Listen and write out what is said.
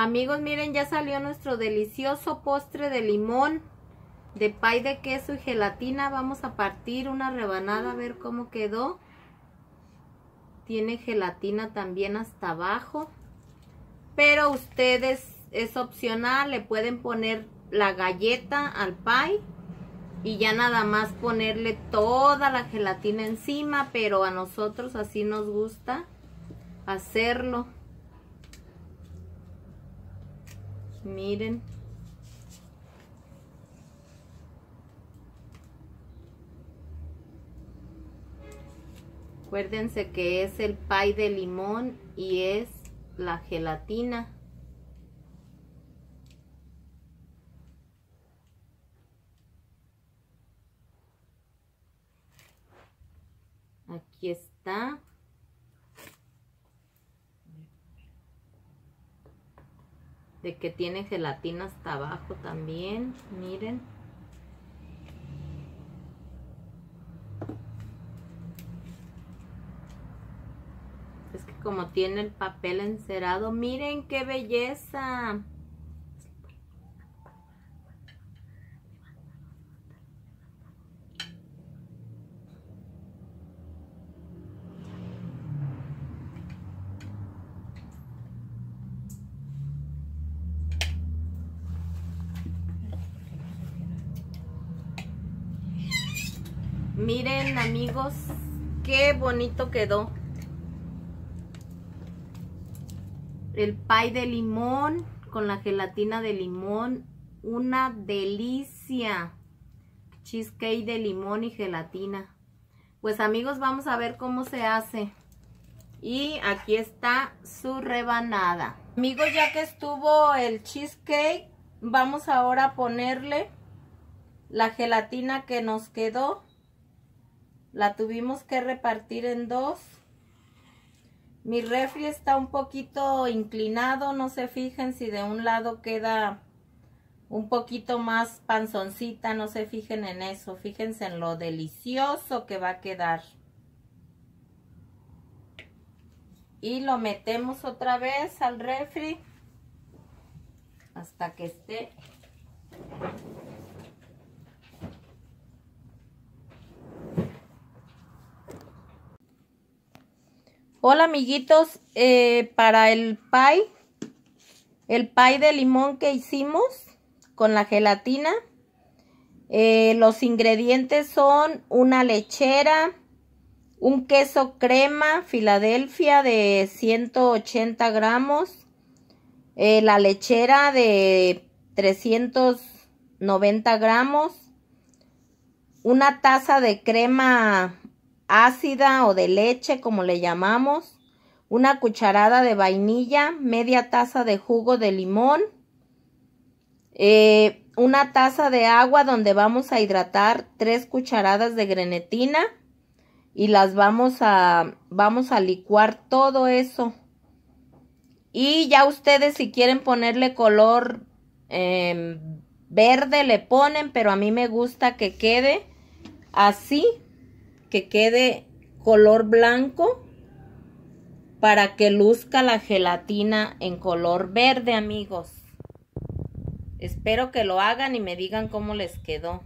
Amigos, miren, ya salió nuestro delicioso postre de limón, de pay de queso y gelatina. Vamos a partir una rebanada a ver cómo quedó. Tiene gelatina también hasta abajo. Pero ustedes, es opcional, le pueden poner la galleta al pay. Y ya nada más ponerle toda la gelatina encima, pero a nosotros así nos gusta hacerlo. Miren. Acuérdense que es el pay de limón y es la gelatina. Aquí está. De que tiene gelatina hasta abajo también, miren. Es que como tiene el papel encerado, miren qué belleza. Miren amigos, qué bonito quedó. El pay de limón con la gelatina de limón. Una delicia. Cheesecake de limón y gelatina. Pues amigos, vamos a ver cómo se hace. Y aquí está su rebanada. Amigos, ya que estuvo el cheesecake, vamos ahora a ponerle la gelatina que nos quedó la tuvimos que repartir en dos. Mi refri está un poquito inclinado, no se fijen si de un lado queda un poquito más panzoncita, no se fijen en eso, fíjense en lo delicioso que va a quedar. Y lo metemos otra vez al refri hasta que esté Hola amiguitos, eh, para el pie, el pie de limón que hicimos con la gelatina, eh, los ingredientes son una lechera, un queso crema Filadelfia de 180 gramos, eh, la lechera de 390 gramos, una taza de crema ácida o de leche, como le llamamos, una cucharada de vainilla, media taza de jugo de limón, eh, una taza de agua donde vamos a hidratar tres cucharadas de grenetina y las vamos a, vamos a licuar todo eso. Y ya ustedes si quieren ponerle color em, verde le ponen, pero a mí me gusta que quede así que quede color blanco para que luzca la gelatina en color verde amigos. Espero que lo hagan y me digan cómo les quedó.